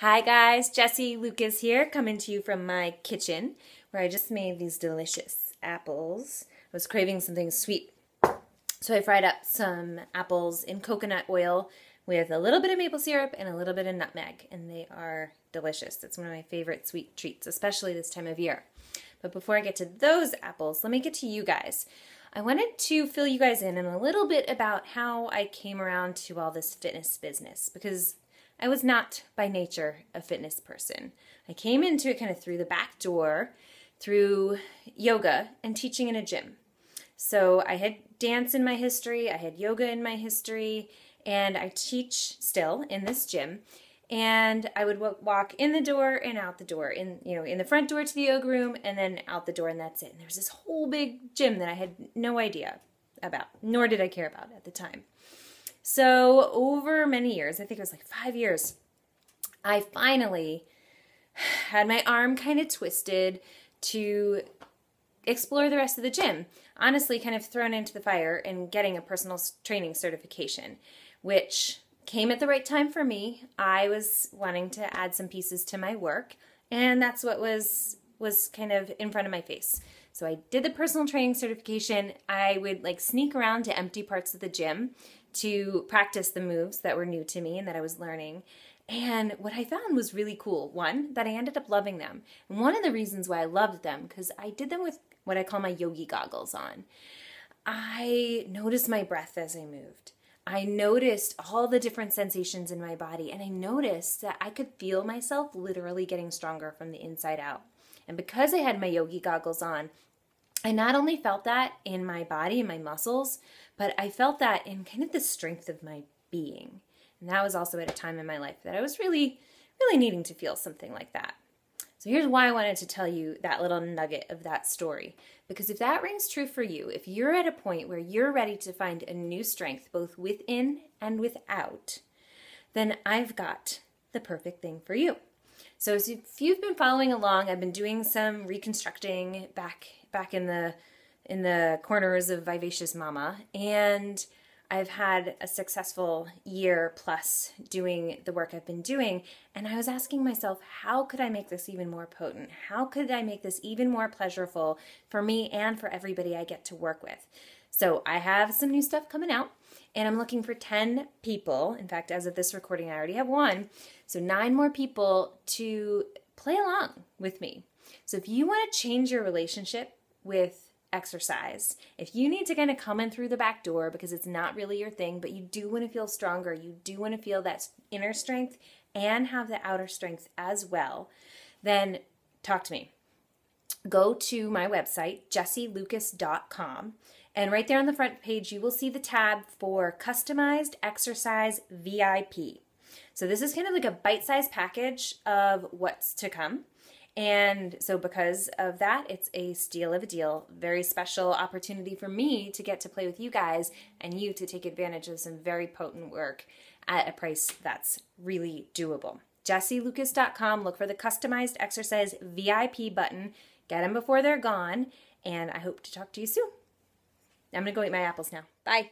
Hi guys, Jessie Lucas here, coming to you from my kitchen where I just made these delicious apples. I was craving something sweet. So I fried up some apples in coconut oil with a little bit of maple syrup and a little bit of nutmeg, and they are delicious. It's one of my favorite sweet treats, especially this time of year. But before I get to those apples, let me get to you guys. I wanted to fill you guys in on a little bit about how I came around to all this fitness business because I was not by nature a fitness person. I came into it kind of through the back door, through yoga and teaching in a gym. So I had dance in my history, I had yoga in my history, and I teach still in this gym. And I would walk in the door and out the door, in you know, in the front door to the yoga room, and then out the door, and that's it. And there was this whole big gym that I had no idea about, nor did I care about at the time. So, over many years, I think it was like five years, I finally had my arm kind of twisted to explore the rest of the gym. Honestly, kind of thrown into the fire and getting a personal training certification, which came at the right time for me. I was wanting to add some pieces to my work, and that's what was was kind of in front of my face. So I did the personal training certification. I would like sneak around to empty parts of the gym to practice the moves that were new to me and that I was learning. And what I found was really cool. One, that I ended up loving them. And one of the reasons why I loved them, because I did them with what I call my yogi goggles on. I noticed my breath as I moved. I noticed all the different sensations in my body, and I noticed that I could feel myself literally getting stronger from the inside out. And because I had my yogi goggles on, I not only felt that in my body and my muscles, but I felt that in kind of the strength of my being. And that was also at a time in my life that I was really, really needing to feel something like that. So here's why I wanted to tell you that little nugget of that story. Because if that rings true for you, if you're at a point where you're ready to find a new strength, both within and without, then I've got the perfect thing for you. So if you've been following along, I've been doing some reconstructing back back in the in the corners of Vivacious Mama, and I've had a successful year plus doing the work I've been doing. And I was asking myself, how could I make this even more potent? How could I make this even more pleasurable for me and for everybody I get to work with? So I have some new stuff coming out, and I'm looking for 10 people. In fact, as of this recording, I already have one. So nine more people to play along with me. So if you want to change your relationship with exercise. If you need to kind of come in through the back door because it's not really your thing, but you do want to feel stronger, you do want to feel that inner strength and have the outer strength as well, then talk to me. Go to my website, jessielucas.com, and right there on the front page, you will see the tab for Customized Exercise VIP. So, this is kind of like a bite sized package of what's to come. And so, because of that, it's a steal of a deal. Very special opportunity for me to get to play with you guys and you to take advantage of some very potent work at a price that's really doable. JessieLucas.com, look for the customized exercise VIP button. Get them before they're gone. And I hope to talk to you soon. I'm going to go eat my apples now. Bye.